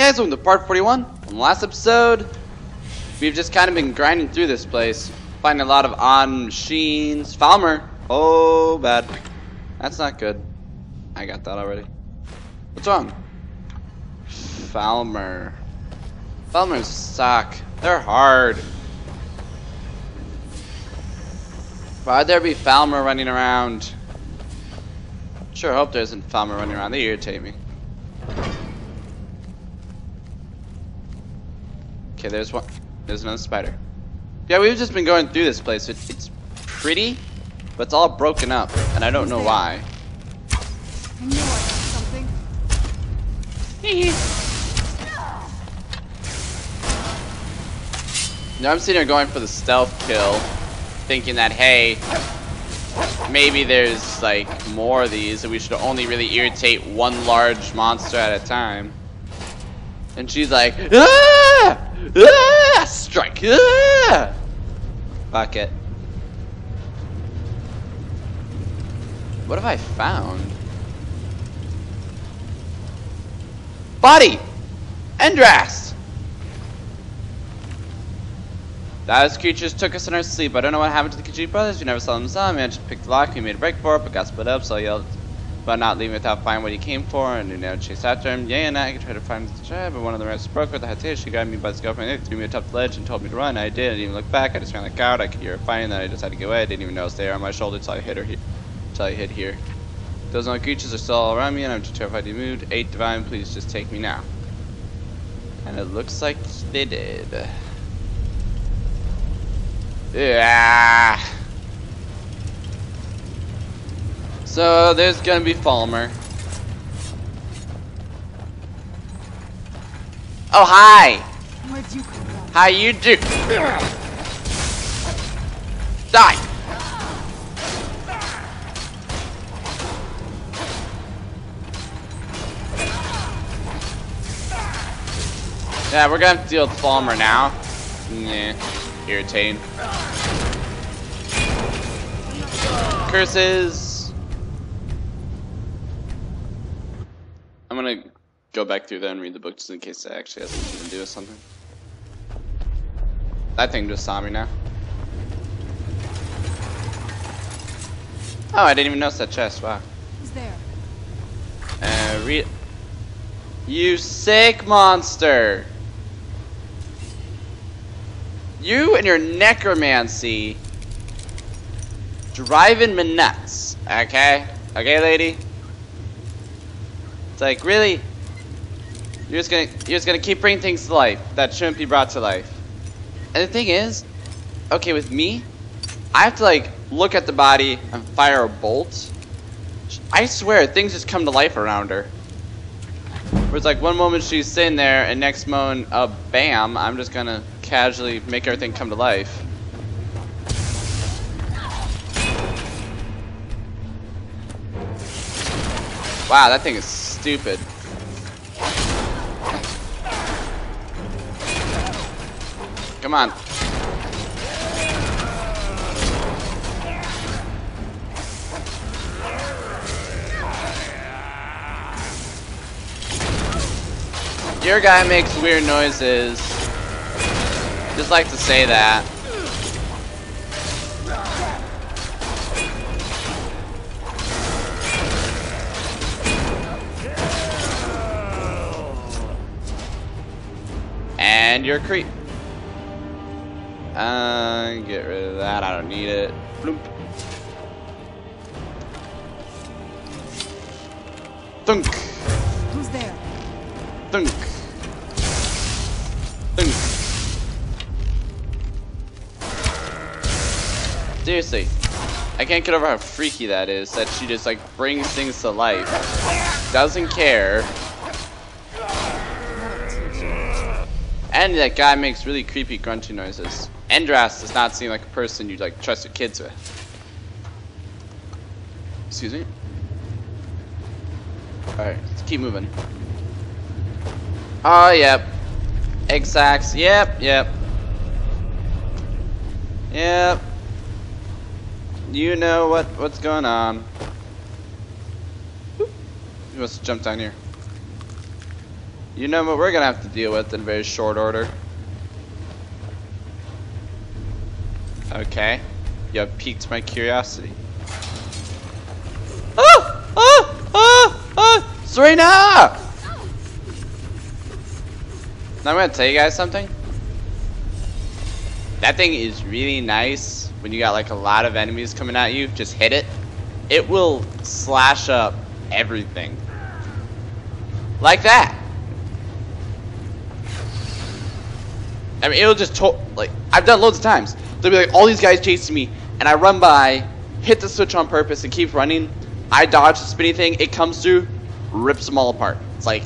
Hey guys, welcome to part 41. On the last episode, we've just kind of been grinding through this place, finding a lot of on machines. Falmer! Oh, bad. That's not good. I got that already. What's wrong? Falmer. Falmers suck. They're hard. Why'd there be Falmer running around? Sure hope there isn't Falmer running around. They irritate me. Okay, there's one. There's another spider. Yeah, we've just been going through this place. It, it's pretty, but it's all broken up, and I don't know why. I knew I had something. Now I'm sitting here going for the stealth kill, thinking that hey, maybe there's like more of these, and we should only really irritate one large monster at a time. And she's like, ah! Ah! Strike! Ah! Fuck it. What have I found? Body! Endrast! Those creatures took us in our sleep. I don't know what happened to the Khajiit brothers. We never saw them saw. managed just picked the lock. We made a break for it, but got split up, so I yelled about not leaving without finding what he came for, and we now chased after him. Yeah, and I tried to find the tribe, but one of the rats broke with the hatay. She grabbed me by the scalp and threw me atop the ledge, and told me to run. I did. I didn't even look back. I just ran like a coward. I could hear her fighting, then I decided to get away. I didn't even notice they were on my shoulder until I hit her here. Until I hit here. Those other creatures are still all around me, and I'm too terrified to move. Eight divine, please just take me now. And it looks like they did. Yeah. So there's gonna be Falmer. Oh hi! Where'd you come from? How you do? Die! Yeah, we're gonna have to deal with Falmer now. Yeah, irritating. Curses. I'm gonna go back through there and read the book just in case it actually has something to do with something. That thing just saw me now. Oh, I didn't even notice that chest. Wow. He's there? Uh, read. You sick monster! You and your necromancy driving me nuts. Okay? Okay, lady? It's like, really? You're just gonna you're just gonna keep bringing things to life that shouldn't be brought to life. And the thing is, okay, with me, I have to like look at the body and fire a bolt. I swear, things just come to life around her. Where it's like one moment she's sitting there, and next moment, uh, bam, I'm just gonna casually make everything come to life. Wow, that thing is stupid. Come on. Your guy makes weird noises. Just like to say that. And you're a creep. Uh, get rid of that. I don't need it. Bloop. Thunk. Who's there? Thunk. Thunk. Seriously, I can't get over how freaky that is. That she just like brings things to life, doesn't care, and that guy makes really creepy grunty noises. Endras does not seem like a person you'd like trust your kids with. Excuse me. All right, let's keep moving. Oh, yep. Egg sacks. Yep, yep. Yep. You know what what's going on. Who wants to jump down here? You know what we're gonna have to deal with in very short order. Okay. You have piqued my curiosity. Ah! Ah! Ah! Ah! Serena! Now I'm gonna tell you guys something. That thing is really nice when you got like a lot of enemies coming at you. Just hit it. It will slash up everything. Like that. I mean, it'll just like I've done loads of times. There'll be like all these guys chasing me, and I run by, hit the switch on purpose, and keep running. I dodge the spinny thing. It comes through, rips them all apart. It's like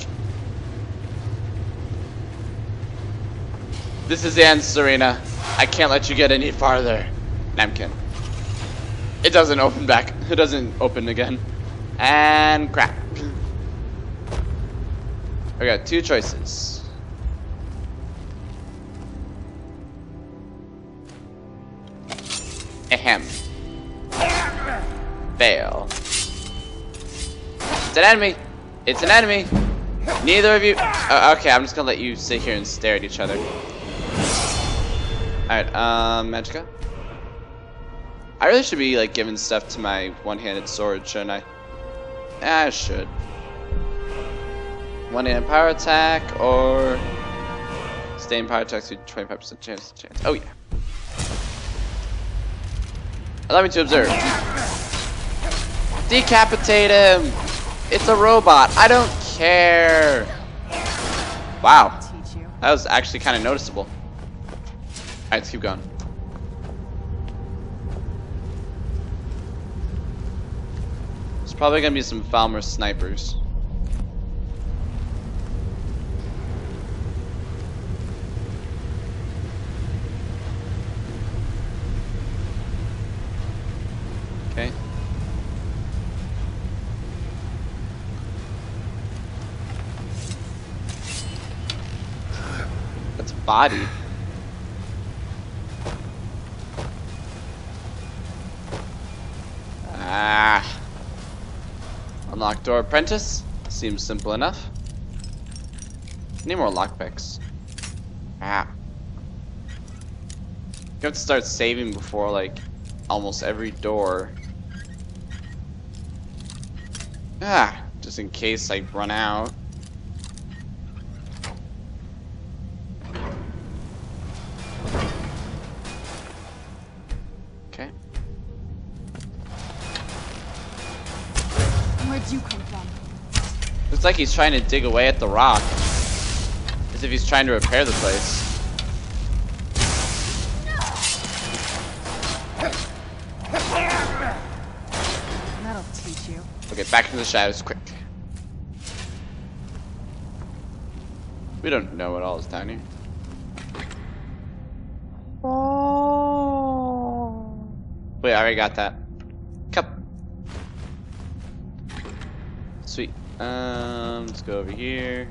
this is the end, Serena. I can't let you get any farther. Namkin. It doesn't open back. It doesn't open again. And crap. I got two choices. Fail. It's an enemy. It's an enemy. Neither of you. Uh, okay, I'm just gonna let you sit here and stare at each other. Alright, um, Magica? I really should be, like, giving stuff to my one-handed sword, shouldn't I? I should. One-handed power attack, or... Staying power attack to 25% chance, chance. Oh, yeah. Allow me to observe. Decapitate him! It's a robot. I don't care. Wow. That was actually kind of noticeable. Alright, let's keep going. There's probably gonna be some Falmer snipers. Body. Ah. Unlock door apprentice. Seems simple enough. Need more lockpicks. Ah. You have to start saving before like almost every door. Ah, just in case I run out. Looks like he's trying to dig away at the rock. As if he's trying to repair the place. That'll teach you. Okay, back into the shadows, quick. We don't know what all is down here. Oh. Wait, I already got that. Cup. Sweet. Um, let's go over here.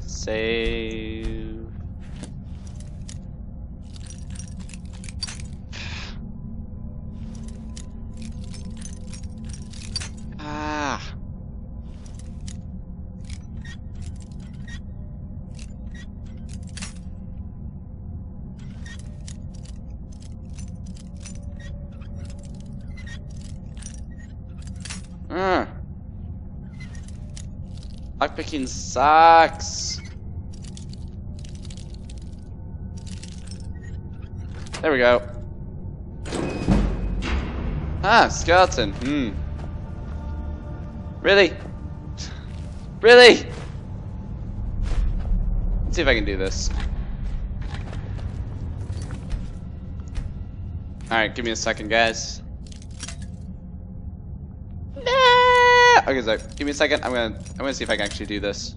Save. Lockpicking sucks. There we go. Ah, skeleton. Hmm. Really? Really? Let's see if I can do this. Alright, give me a second, guys. Okay, so give me a second. I'm gonna I'm gonna see if I can actually do this.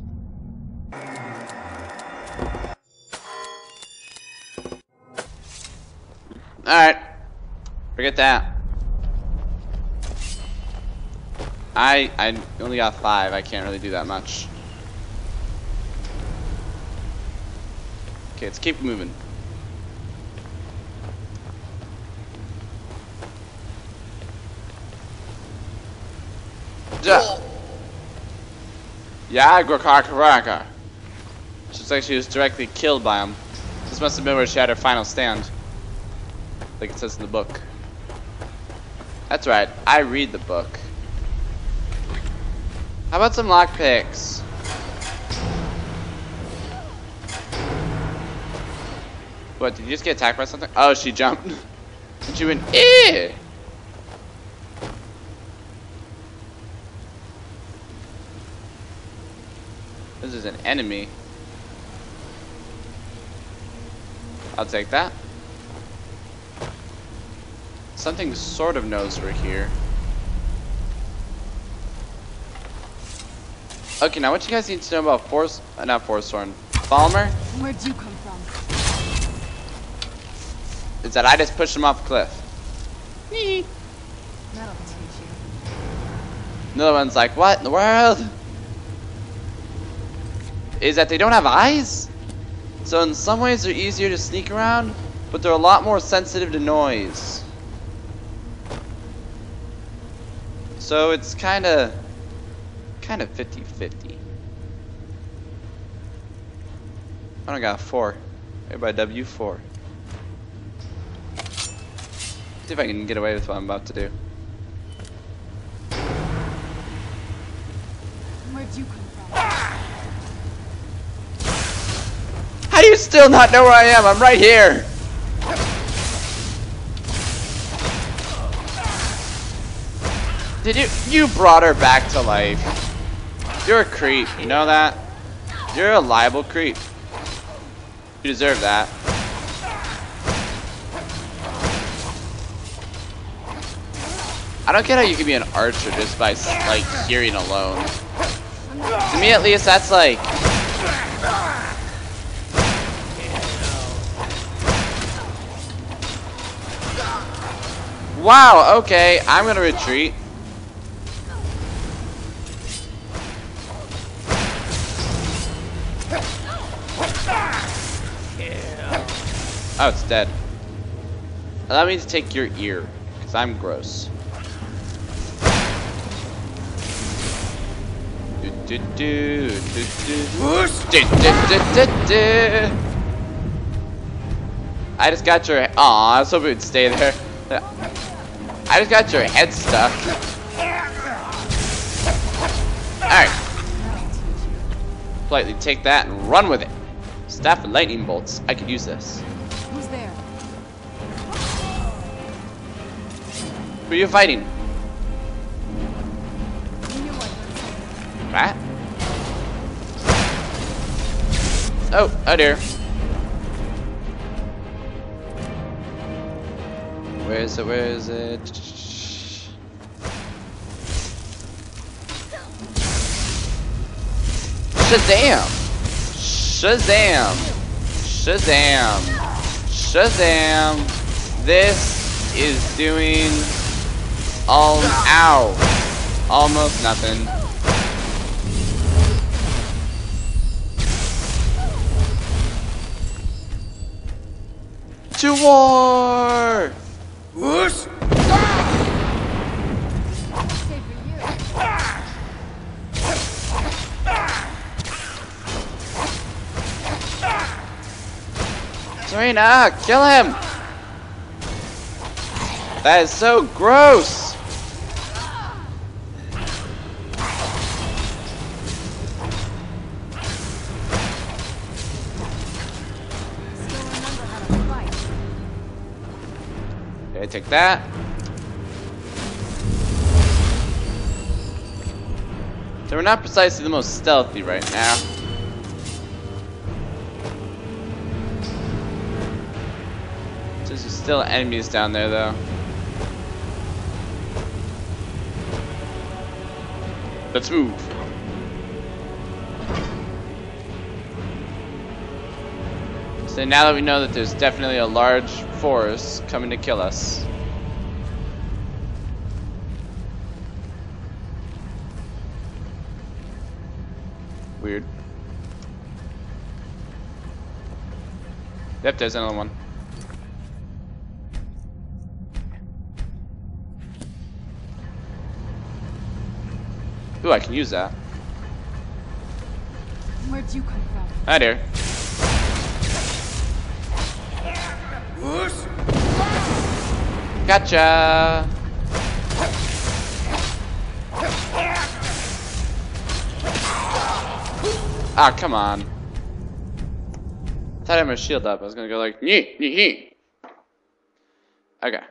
Alright. Forget that. I I only got five. I can't really do that much. Okay, let's keep moving. Yagrakaraka. Looks like she was directly killed by him. This must have been where she had her final stand. Like it says in the book. That's right, I read the book. How about some lockpicks? What, did you just get attacked by something? Oh, she jumped. and she went, eh! This is an enemy. I'll take that. Something sort of knows we're here. Okay, now what you guys need to know about Force, uh, not Force Thorn, Falmer, Where'd you come from? is that I just pushed him off a cliff. That'll teach you. Another one's like, what in the world? Is that they don't have eyes? So in some ways they're easier to sneak around, but they're a lot more sensitive to noise. So it's kind of, kind of 50-50. I don't got four. Everybody W4. See if I can get away with what I'm about to do. Where'd you come from? How do you still not know where I am? I'm right here. Did you you brought her back to life? You're a creep, you know that? You're a liable creep. You deserve that. I don't get how you can be an archer just by like hearing alone. To me at least that's like Wow, okay, I'm gonna retreat. Oh, it's dead. Allow me to take your ear, because I'm gross. Do, do, do. I just got your. Aw, I was hoping it would stay there. I just got your head stuck. Alright. That'll teach you. Politely take that and run with it. Staff and lightning bolts. I could use this. Who's there? Who are you fighting? You knew I heard something. Rat? Oh, oh dear. Where is it? Where is it? Shazam! Shazam! Shazam! Shazam! This is doing all ow. Almost nothing. To war! You. Serena, kill him! That is so gross! Take that. So we're not precisely the most stealthy right now. There's still enemies down there though. Let's move. So now that we know that there's definitely a large force coming to kill us. Weird. Yep, there's another one. Ooh, I can use that. Where'd you come from? Hi there. Gotcha. Ah, come on. I thought I had my shield up. I was gonna go like, nee, nee, nee. Okay.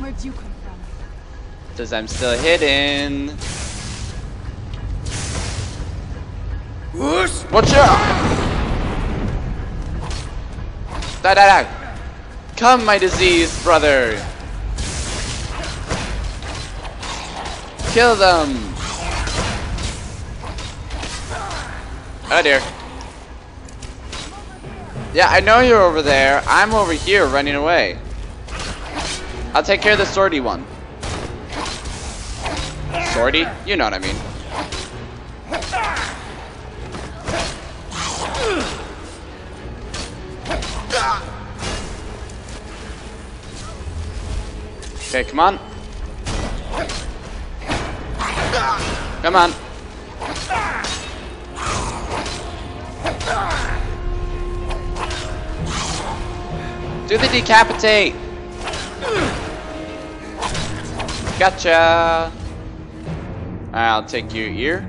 Where'd you come from? Says I'm still hidden. Watch out! Da da da! Come, my diseased brother! Kill them! Oh dear. Yeah, I know you're over there. I'm over here running away. I'll take care of the swordy one. Swordy? You know what I mean. Okay, come on. Come on. Do the decapitate. Gotcha. I'll take your ear.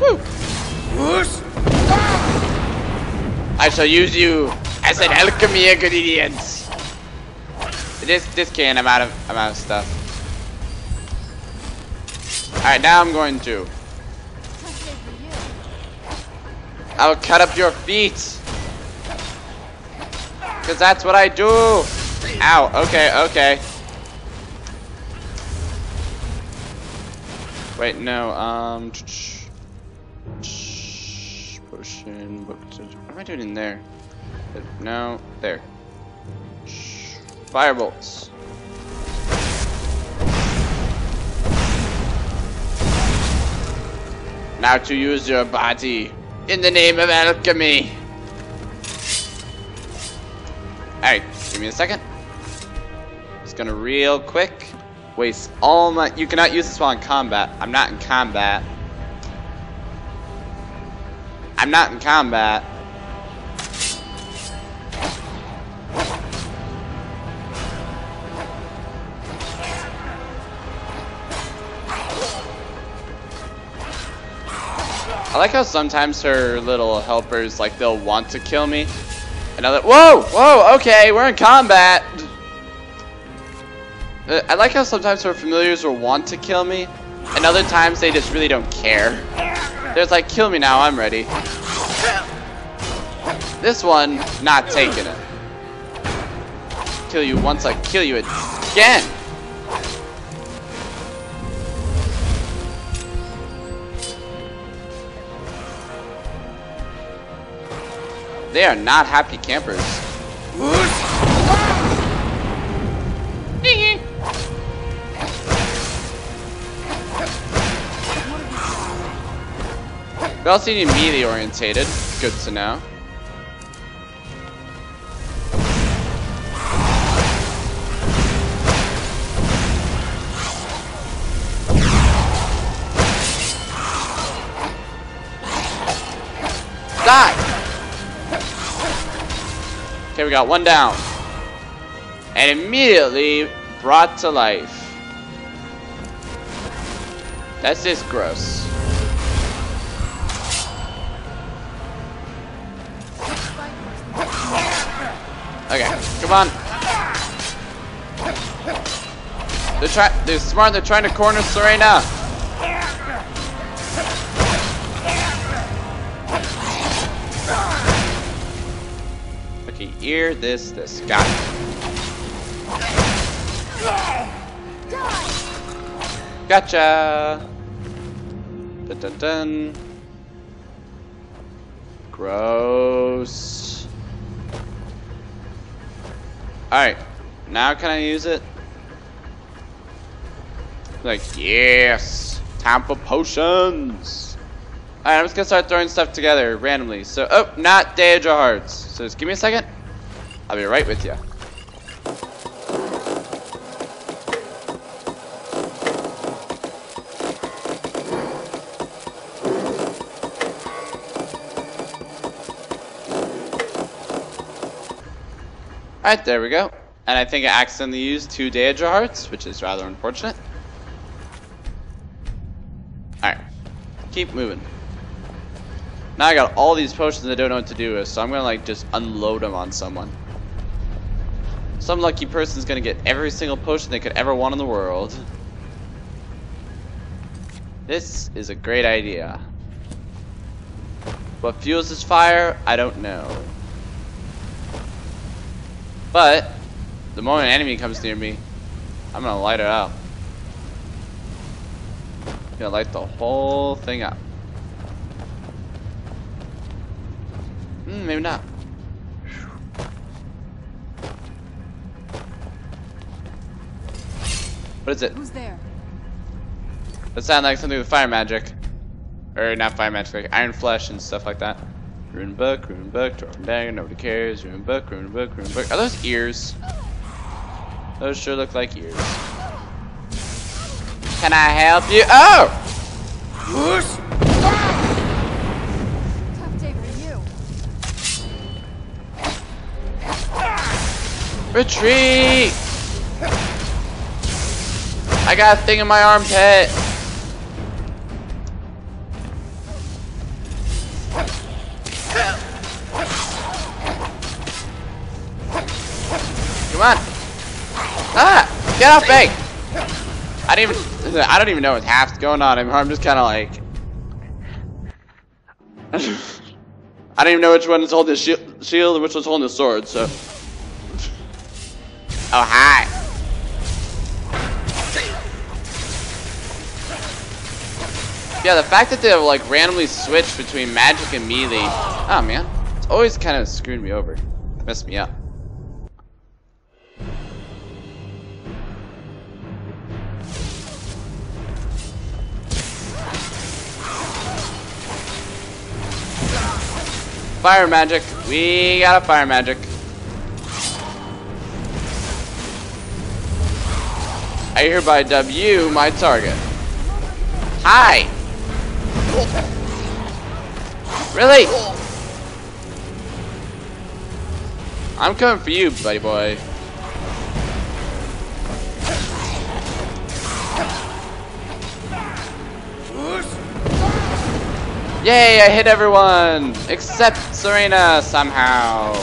Woo. I shall use you as an alchemy ingredient. This this can I'm out of I'm out of stuff. Alright, now I'm going to. I'll cut up your feet. Cause that's what I do. Ow, okay, okay. Wait, no, um potion book what am I doing in there? No, there. Firebolts. Now to use your body in the name of alchemy. Alright, give me a second. Just gonna real quick waste all my. You cannot use this while in combat. I'm not in combat. I'm not in combat. I like how sometimes her little helpers, like, they'll want to kill me. Another- Whoa! Whoa! Okay, we're in combat! Uh, I like how sometimes her familiars will want to kill me, and other times they just really don't care. They're like, kill me now, I'm ready. This one, not taking it. Kill you once, I kill you again! They are not happy campers. We all seem melee orientated. Good to know. Die! Okay, we got one down. And immediately brought to life. That's just gross. Okay, come on. They're trying. They're smart. They're trying to corner Serena. Ear this. This got it. Gotcha. Dun dun dun. Gross. Alright. Now can I use it? Like, yes! Time for potions! Alright, I'm just gonna start throwing stuff together randomly. So, oh, not Daedra Hearts. So just give me a second. I'll be right with you. Alright, there we go. And I think I accidentally used two Daedra hearts, which is rather unfortunate. Alright. Keep moving. Now I got all these potions I don't know what to do with, so I'm gonna like just unload them on someone. Some lucky person's gonna get every single potion they could ever want in the world. This is a great idea. What fuels this fire, I don't know. But, the moment an enemy comes near me, I'm gonna light it up. I'm Gonna light the whole thing up. Hmm, maybe not. What is it? Who's there? That sounds like something with fire magic. Or not fire magic, like iron flesh and stuff like that. Rune book, rune book, dwarven dagger, nobody cares. Rune book, rune book, rune book. Are those ears? Those sure look like ears. Can I help you? Oh! Tough day for you. Retreat! I got a thing in my armpit. Come on. Ah! Get off me! I didn't even I don't even know what half's going on. I'm just kinda like I don't even know which one is holding the shield and which one's holding the sword, so Oh hi. Yeah, the fact that they like randomly switch between magic and melee. Oh man, it's always kind of screwed me over, messed me up. Fire magic. We got a fire magic. I hereby dub you my target. Hi! Really? I'm coming for you, buddy boy. Yay, I hit everyone! Except Serena, somehow.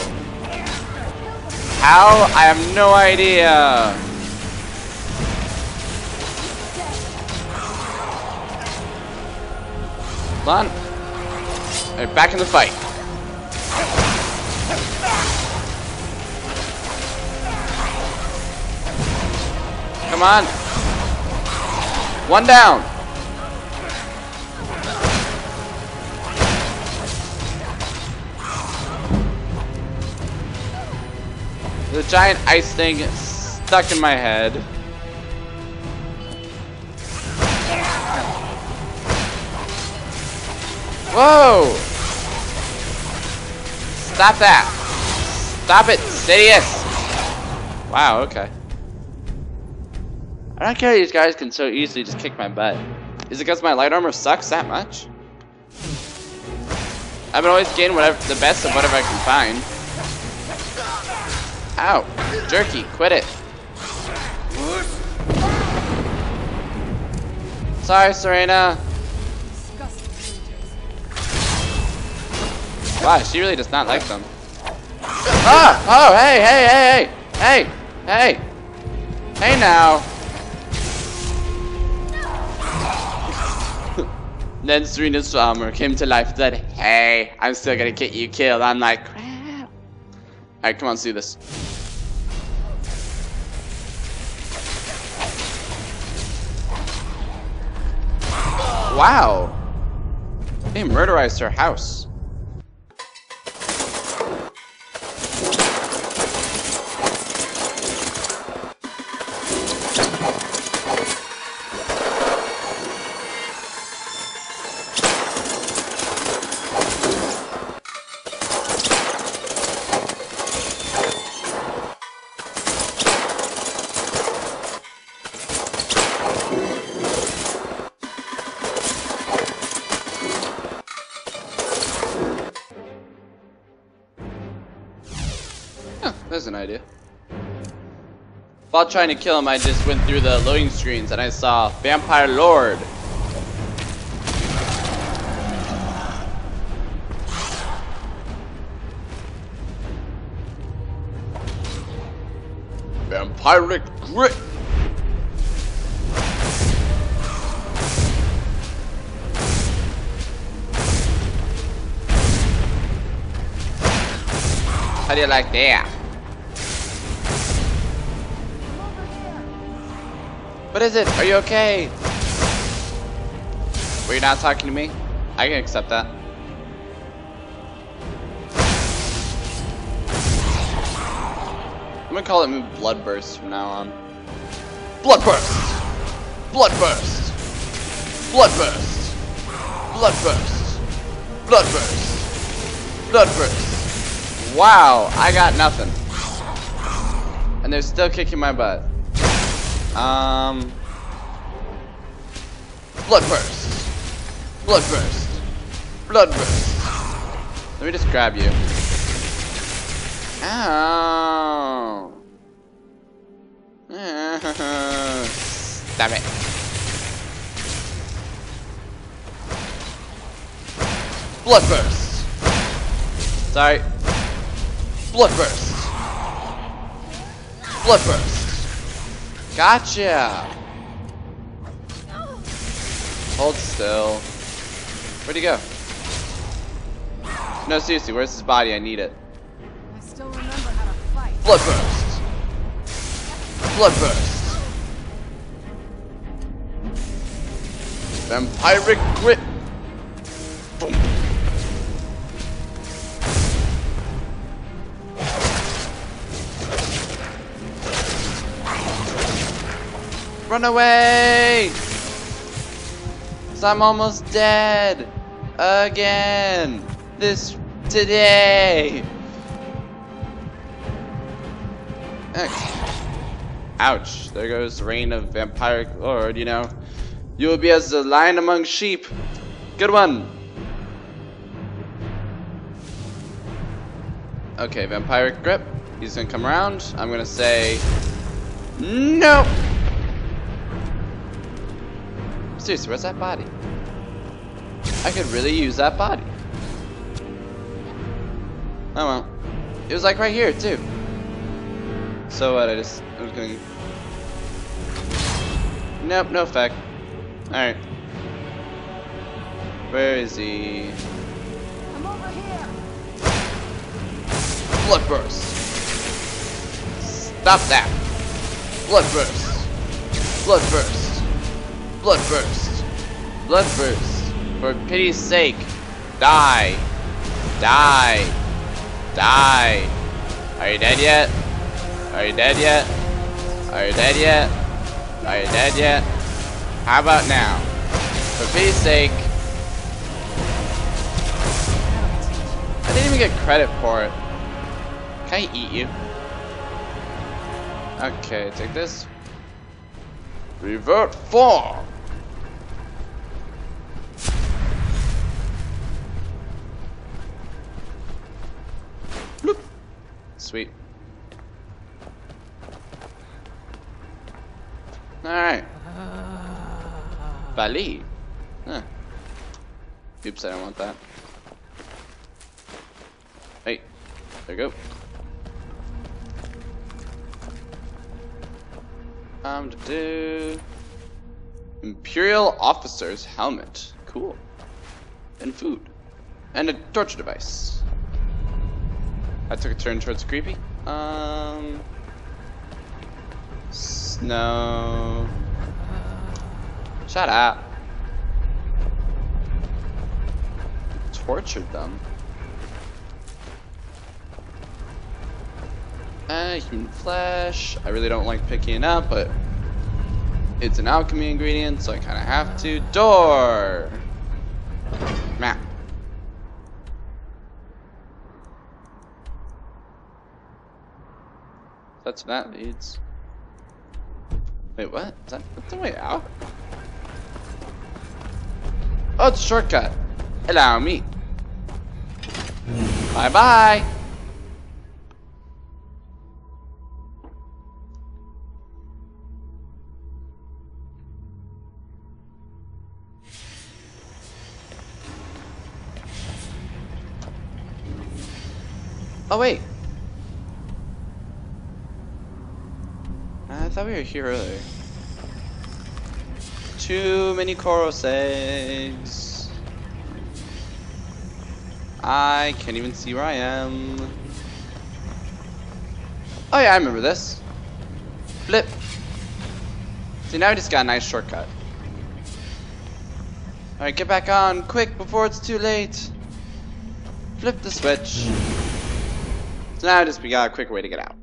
How? I have no idea. Hold on. Back in the fight. Come on. One down. The giant ice thing stuck in my head. Whoa! Stop that! Stop it, Sidious! Wow, okay. I don't care these guys can so easily just kick my butt. Is it because my light armor sucks that much? I've been always getting whatever the best of whatever I can find. Ow! Jerky, quit it. Sorry, Serena. Wow, she really does not like them. Ah! Oh, hey, hey, hey, hey! Hey! Hey! Hey now! then Serena's armor came to life and said, hey, I'm still gonna get you killed. I'm like, crap. Alright, come on, let's do this. Wow! They murderized her house. While trying to kill him, I just went through the loading screens and I saw Vampire Lord. Vampiric Grip. How do you like that? What is it? Are you okay? Were you not talking to me? I can accept that. I'm gonna call it Bloodburst from now on. Bloodburst! Bloodburst! Bloodburst! Bloodburst! Bloodburst! Bloodburst! Wow, I got nothing. And they're still kicking my butt. Um. Bloodburst! Bloodburst! Bloodburst! Let me just grab you. Ow! Stop it. Bloodburst! Sorry. Bloodburst! Bloodburst! Gotcha! Hold still. Where'd he go? No, seriously, where's his body? I need it. I still remember how to fight. Bloodburst! Bloodburst! Vampiric Grip! Run away! i I'm almost dead! Again! This today! Ouch. There goes the reign of vampiric lord, you know. You will be as a lion among sheep. Good one. Okay, vampiric grip. He's gonna come around. I'm gonna say no. Seriously, where's that body? I could really use that body. Oh well. It was like right here too. So what? I just I was gonna... Nope, no effect. All right. Where is he? I'm over here. Bloodburst. Stop that. Bloodburst. Bloodburst. Bloodburst. Bloodburst. For pity's sake, die. Die. Die. Are you dead yet? Are you dead yet? Are you dead yet? Are you dead yet? How about now? For pity's sake. I didn't even get credit for it. Can I eat you? Okay, take this. Revert form. Bloop. Sweet. Alright. Bali. Huh. Oops, I don't want that. Hey, there you go. Um, to do Imperial Officer's helmet. Cool. And food. And a torture device. I took a turn towards creepy. Um. Snow. Shut up. Tortured them. Uh, human flesh. I really don't like picking it up, but it's an alchemy ingredient, so I kind of have to. Door! Map. That's that leads. Wait, what? Is that that's the way out? Oh, it's a shortcut. Allow me. Bye bye. Oh wait. I thought we were here earlier. Too many Chaurus eggs. I can't even see where I am. Oh yeah, I remember this. Flip. See, now we just got a nice shortcut. Alright, get back on, quick, before it's too late. Flip the switch. So now just we got uh, a quick way to get out.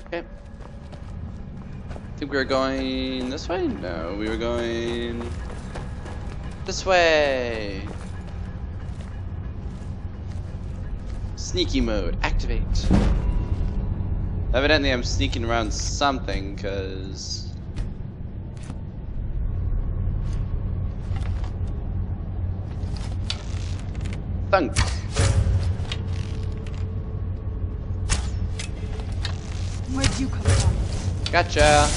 Okay. I think we were going this way? No, we were going this way. Sneaky mode, activate. Evidently I'm sneaking around something, cause... Where'd you come from? Gotcha.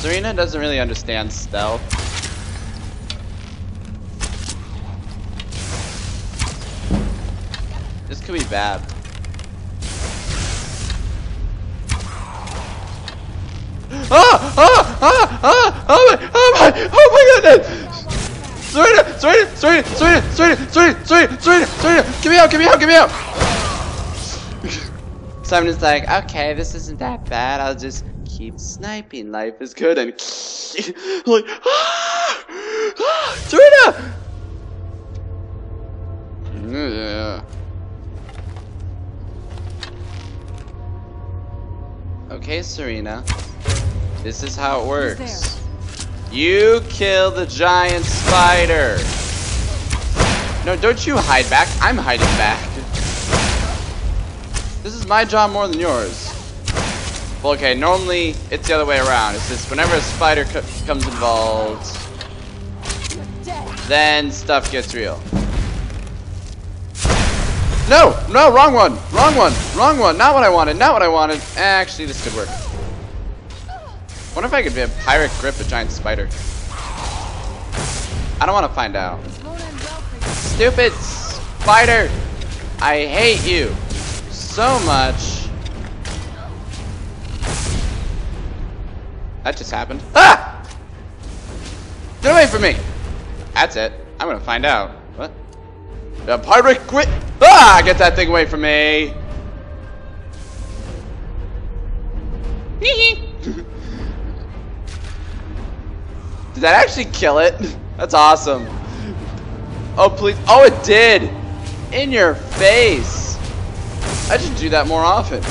Serana doesn't really understand stealth. This could be bad. Ah! Ah! Ah! Ah! Oh my! Oh my! Oh my goodness! Serana! Serana! Serana! Serana! Serana! Serana! Serana! Serana! Serana! Get me out! Get me out! Get me out! Simon's like, okay, this isn't that bad. I'll just keep sniping. Life is good. And like, ah! Ah! Serana! Yeah. Okay, Serana. This is how it works. You kill the giant spider. No, don't you hide back. I'm hiding back. This is my job more than yours. Well, okay, normally it's the other way around. It's just whenever a spider co comes involved, then stuff gets real. No! No, wrong one! Wrong one! Wrong one! Not what I wanted! Not what I wanted! Actually, this could work. Wonder if I could be a pirate grip a giant spider. I don't want to find out. Stupid spider! I hate you so much. That just happened. Ah! Get away from me! That's it. I'm gonna find out. What? The pirate grip! Ah! Get that thing away from me! Did that actually kill it? That's awesome. Oh, please. Oh, it did. In your face. I should do that more often.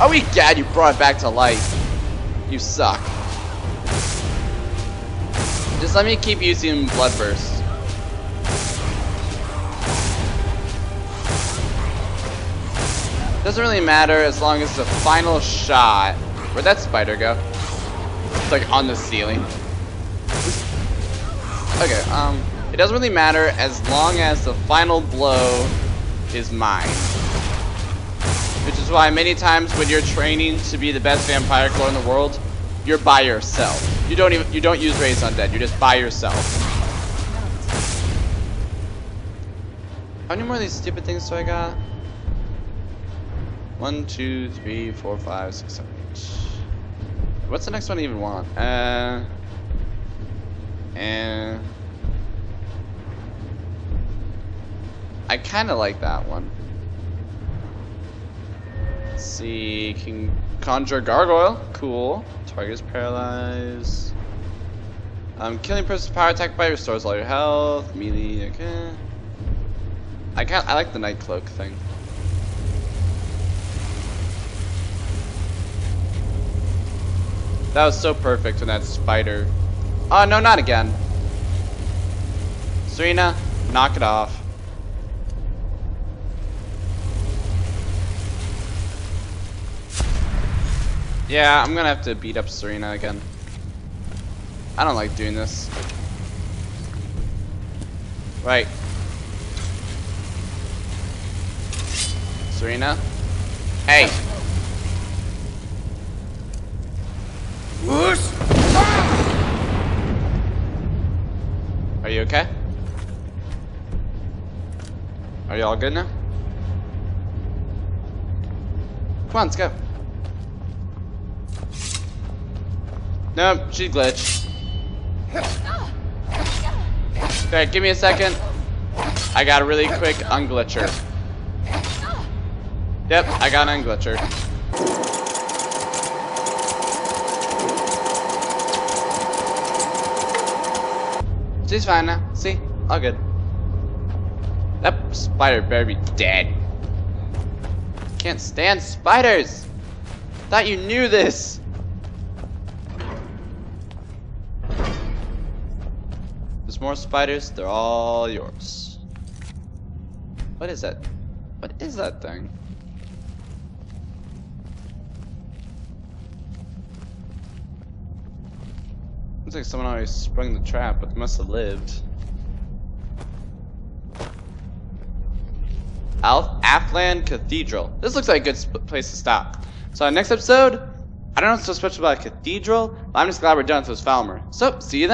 Oh, egad, you brought it back to life. You suck. Just let me keep using Blood Burst. Doesn't really matter as long as the final shot. Where'd that spider go? It's like on the ceiling. Okay, um, it doesn't really matter as long as the final blow is mine. Which is why many times when you're training to be the best vampire killer in the world, you're by yourself. You don't even you don't use Raise Undead, you're just by yourself. How many more of these stupid things do I got? One, two, three, four, five, six, seven, eight. What's the next one I even want? Uh and I kind of like that one. Let's see, can conjure gargoyle, cool. Target is paralyzed. Um, killing person's power attack by restores all your health. Melee, okay. I kind I like the night cloak thing. That was so perfect when that spider Oh, no, not again. Serana, knock it off. Yeah, I'm gonna have to beat up Serana again. I don't like doing this. Right. Serana? Hey! Are okay? Are you all good now? Come on, let's go. Nope, she glitched. Okay, give me a second. I got a really quick unglitcher. Yep, I got an unglitcher. She's fine now. Uh, see? All good. That spider better be dead. Can't stand spiders! Thought you knew this! There's more spiders, they're all yours. What is that? What is that thing? Looks like someone already sprung the trap, but they must have lived. Alf Aftland Cathedral. This looks like a good place to stop. So, next episode, I don't know what's so special about a cathedral, but I'm just glad we're done with this Falmer. So, see you then.